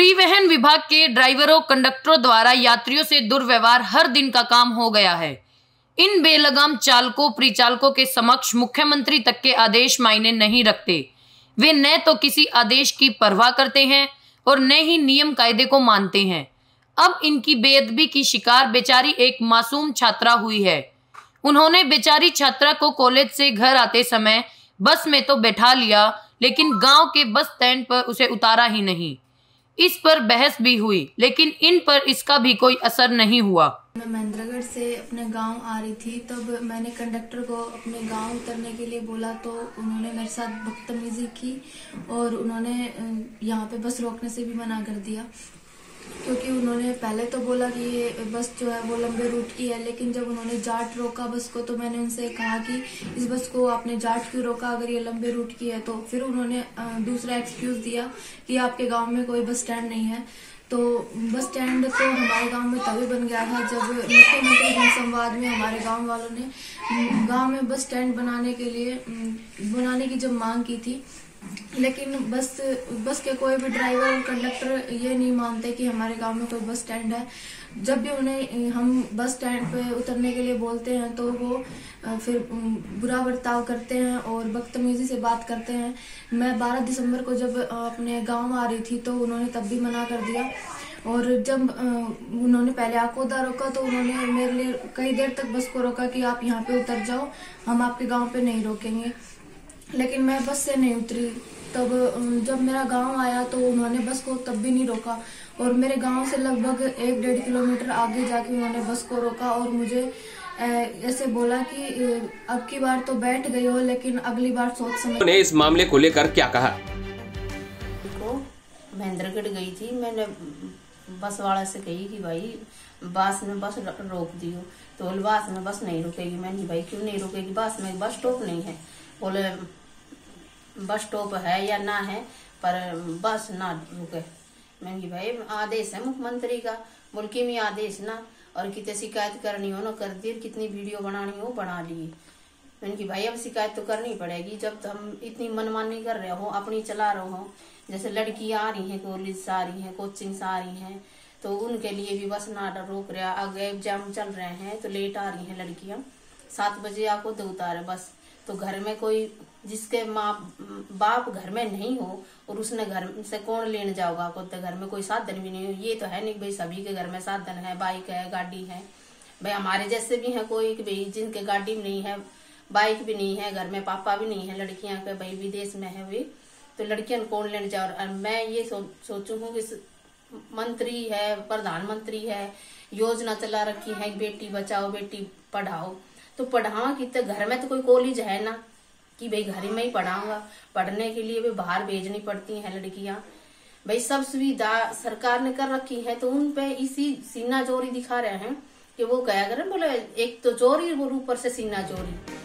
परिवहन विभाग के ड्राइवरों, कंडक्टरों द्वारा यात्रियों से दुर्व्यवहार हर दिन का काम हो गया है। इन बेलगाम चालकों, परिचालकों के समक्ष मुख्यमंत्री तक के आदेश मायने नहीं रखते। वे न तो किसी आदेश की परवाह करते हैं और न ही नियम कायदे को मानते हैं। अब इनकी बेअदबी की शिकार बेचारी एक मासूम छात्रा हुई है। उन्होंने बेचारी छात्रा को कॉलेज से घर आते समय बस में तो बैठा लिया, लेकिन गाँव के बस स्टैंड पर उसे उतारा ही नहीं। इस पर बहस भी हुई, लेकिन इन पर इसका भी कोई असर नहीं हुआ। मैं महेंद्रगढ़ से अपने गाँव आ रही थी, तब मैंने कंडक्टर को अपने गाँव उतरने के लिए बोला तो उन्होंने मेरे साथ बदतमीजी की और उन्होंने यहाँ पे बस रोकने से भी मना कर दिया। क्योंकि उन्होंने पहले तो बोला कि ये बस जो है वो लंबे रूट की है, लेकिन जब उन्होंने जाट रोका बस को तो मैंने उनसे कहा कि इस बस को आपने जाट क्यों रोका अगर ये लंबे रूट की है? तो फिर उन्होंने दूसरा एक्सक्यूज दिया कि आपके गाँव में कोई बस स्टैंड नहीं है। तो बस स्टैंड तो हमारे गाँव में तभी बन गया था जब मुख्यमंत्री जनसंवाद में हमारे गाँव वालों ने, गाँव में बस स्टैंड बनाने के लिए बनाने की जब मांग की थी लेकिन बस बस के कोई भी ड्राइवर कंडक्टर ये नहीं मानते कि हमारे गाँव में कोई बस स्टैंड है। जब भी उन्हें, हम बस स्टैंड पे उतरने के लिए बोलते हैं तो वो फिर बुरा बर्ताव करते हैं और बदतमीजी से बात करते हैं। मैं 12 दिसंबर को जब अपने गाँव आ रही थी तो उन्होंने तब भी मना कर दिया। और जब उन्होंने पहले आकोदा रोका तो उन्होंने मेरे लिए कई देर तक बस को रोका कि आप यहाँ पे उतर जाओ, हम आपके गाँव पे नहीं रोकेंगे। लेकिन मैं बस से नहीं उतरी। तब जब मेरा गाँव आया तो उन्होंने बस को तब भी नहीं रोका और मेरे गाँव से लगभग एक डेढ़ किलोमीटर आगे जाके उन्होंने बस को रोका और मुझे ऐसे बोला कि अब की बार तो बैठ गई हो लेकिन अगली बार सोच समझ ने इस मामले को लेकर क्या कहा? को महेंद्रगढ़ गई थी मैंने बस वाला से कही कि भाई बस में बस रोक दियो। तो बस में बस नहीं रुकेगी। मैंने भाई क्यों नहीं रुकेगी? बस में बस स्टॉप नहीं है। बोले बस स्टॉप है या ना है, पर बस ना रुके। मैंने भाई, आदेश है मुख्यमंत्री का। मुल्की में आदेश ना? और कितने शिकायत करनी हो ना कर दी, कितनी वीडियो बनानी हो बना लिए। मैंने भाई, अब शिकायत तो करनी पड़ेगी, जब हम इतनी मनमानी कर रहे हो, अपनी चला रहे हो। जैसे लड़कियाँ आ रही हैं कॉलेज से आ रही हैं कोचिंग से आ रही हैं तो उनके लिए भी बस ना रोक रहा आगे एग्ज़ाम चल रहे हैं तो लेट आ रही हैं लड़कियाँ। सात बजे आपको दो उतारे, बस। तो घर में कोई जिसके माँ बाप घर में नहीं हो और उसने घर से कौन लेने जाओगा? आपको तो घर में कोई साधन भी नहीं हो। ये तो है नहीं भाई सभी के घर में साधन है बाइक है गाड़ी है। भाई हमारे जैसे भी है कोई भाई जिनके गाड़ी भी नहीं है बाइक भी नहीं है घर में पापा भी नहीं है लड़कियाँ के भाई विदेश में है वे। तो लड़कियाँ कौन लेने जाओ मैं ये सो, सोचू हूँ कि मंत्री है प्रधानमंत्री है योजना चला रखी है बेटी बचाओ बेटी पढ़ाओ। तो पढ़ावा की तो घर में तो कोई कॉलेज है ना कि भाई घर में ही पढ़ाऊँगा। पढ़ने के लिए भी बाहर भेजनी पड़ती है लड़कियाँ। भाई सब सुविधा सरकार ने कर रखी है तो उन पे इसी सीना चोरी दिखा रहे हैं कि वो क्या करें? बोले, एक तो चोरी और ऊपर से सीना चोरी।